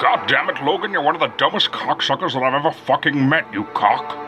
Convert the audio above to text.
God damn it, Logan, you're one of the dumbest cocksuckers that I've ever fucking met, you cock.